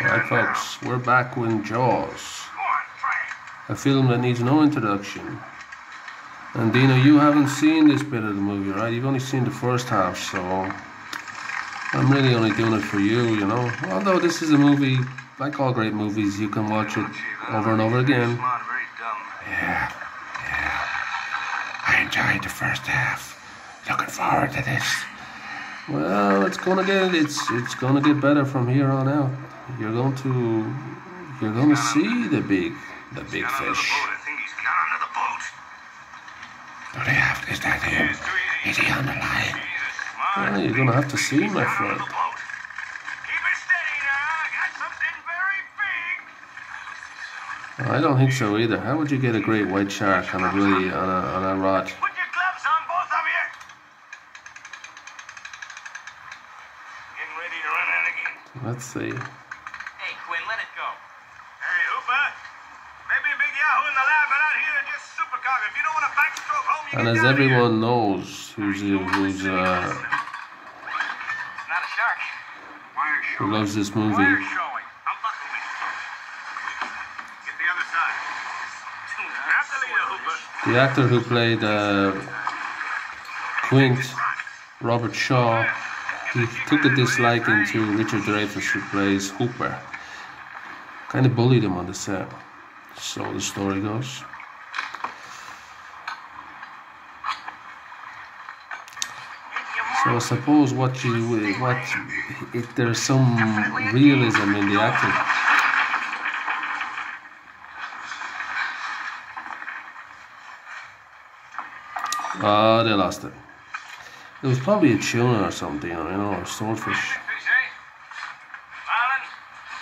Alright folks, we're back with Jaws. A film that needs no introduction. And Dino, you haven't seen this bit of the movie, right? You've only seen the first half, so I'm really only doing it for you, you know. Although this is a movie, like all great movies, you can watch it over and over again. Yeah, yeah. I enjoyed the first half. Looking forward to this. Well, it's gonna get it's it's gonna get better from here on out. You're going to you're going to see the big the big fish. Boat. I think he's got Do they have? Is that him? Is he on the line? Well, you're gonna have to see, my friend. I don't think so either. How would you get a great white shark on a really on a on a rod? Put your gloves on, both of you. Getting ready to run out again. Let's see. Hey, Quint, let it go. Hey, Hooper. Maybe Big Yahoo in the lab, but out here just supercar. If you don't want a backstroke home, you And as everyone knows, who's who's uh, not a shark. Wire who loves this movie, Wire showing. Unbuckle me. Get the other side. Grab the leader, Hooper. the actor who played uh, Quint, Robert Shaw, he took a disliking to Richard Dreyfuss, who plays Hooper. Kind of bullied him on the set. So the story goes. So I suppose what you what if there's some realism in the acting. Ah, they lost it. It was probably a tuna or something, you know, or swordfish. Fish?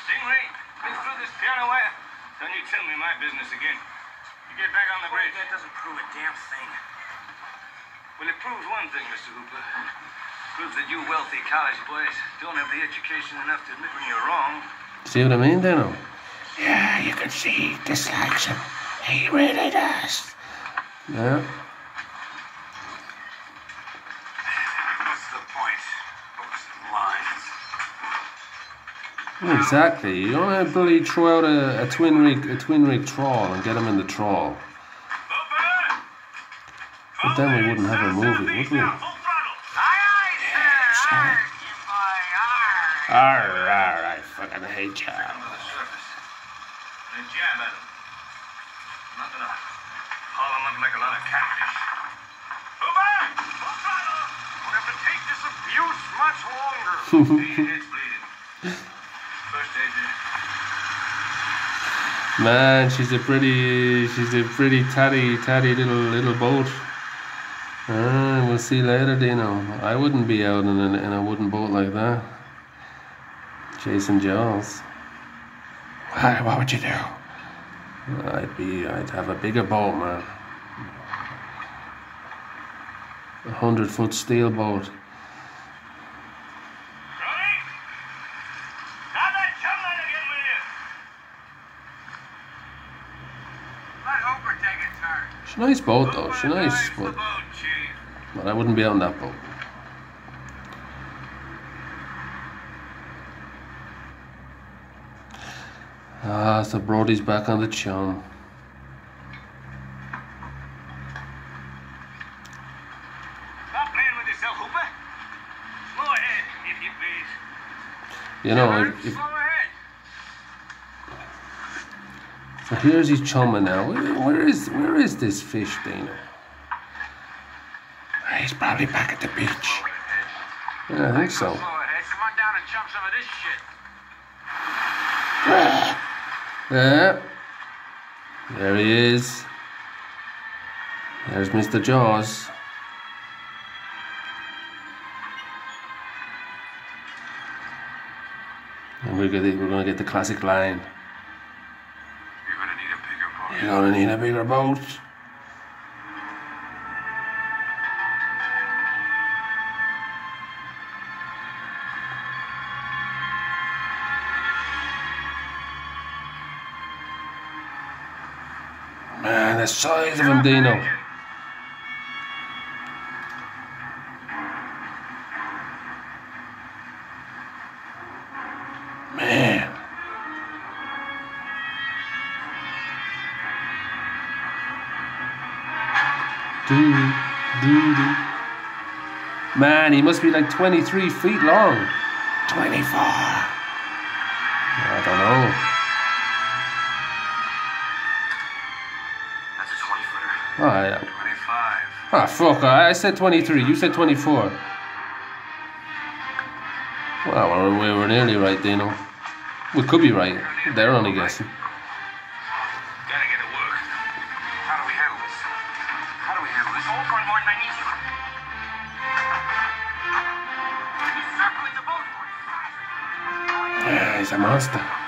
Stingray, get through this piano wire. Don't you tell me my business again. You get back on the bridge. That doesn't prove a damn thing. Well, it proves one thing, Mr. Hooper. proves that you wealthy college boys don't have the education enough to admit when you're wrong. See what I mean, Dano? Yeah, you can see he dislikes him. He really does. Yeah. Exactly. You don't bloody throw out a, a twin rig a twin rig trawl and get him in the trawl. But then we wouldn't have a movie, would we? Arr, arr, I fucking hate you. Come to the surface. And jab at him. I'm not gonna haul him up like a lot of catfish. Throttle! Won't have to take this abuse much longer. Hey, head's bleeding. First aid there. Man, she's a pretty, she's a pretty tatty, tatty little little boat. Ah, we'll see later, Dino. I wouldn't be out in a, in a wooden boat like that. Chasing Jaws. Why, what would you do? I'd be, I'd have a bigger boat, man. A hundred foot steel boat. Ronnie? Have that chumlet again with you. Let Hooper take a She's a nice boat though. She's nice, but, boat, but I wouldn't be on that boat. Ah, so Brody's back on the chum. Stop playing with yourself, Hooper. Slow ahead, if you please. You know, if, if, so here's his chumming now. Where, where is where is this fish, Dana? He's probably back at the beach. Yeah, I think so. Slow. Come on down and chum some of this shit. Yeah. There he is. There's Mr. Jaws. And we're gonna, we're gonna get the classic line. You're gonna need a bigger boat. You're gonna need a bigger boat. Man, the size of him, Dino. Man, he must be like 23 feet long. 24. I don't know. That's a 20 footer. Oh, yeah. 25. Ah, fuck. I said 23. You said 24. Well, we're, we were nearly right, Dino. We could be right. They're only guessing. A monster.